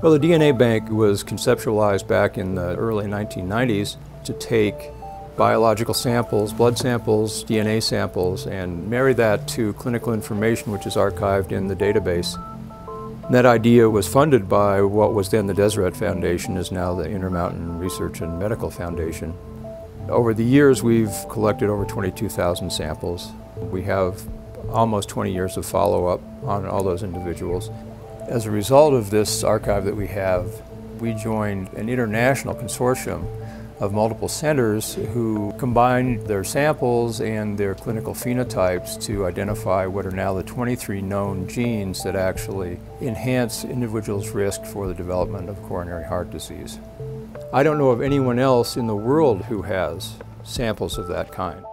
Well, the DNA bank was conceptualized back in the early 1990s to take biological samples, blood samples, DNA samples, and marry that to clinical information which is archived in the database. And that idea was funded by what was then the Deseret Foundation, is now the Intermountain Research and Medical Foundation. Over the years, we've collected over 22,000 samples. We have almost 20 years of follow-up on all those individuals. As a result of this archive that we have, we joined an international consortium of multiple centers who combined their samples and their clinical phenotypes to identify what are now the 23 known genes that actually enhance individuals' risk for the development of coronary heart disease. I don't know of anyone else in the world who has samples of that kind.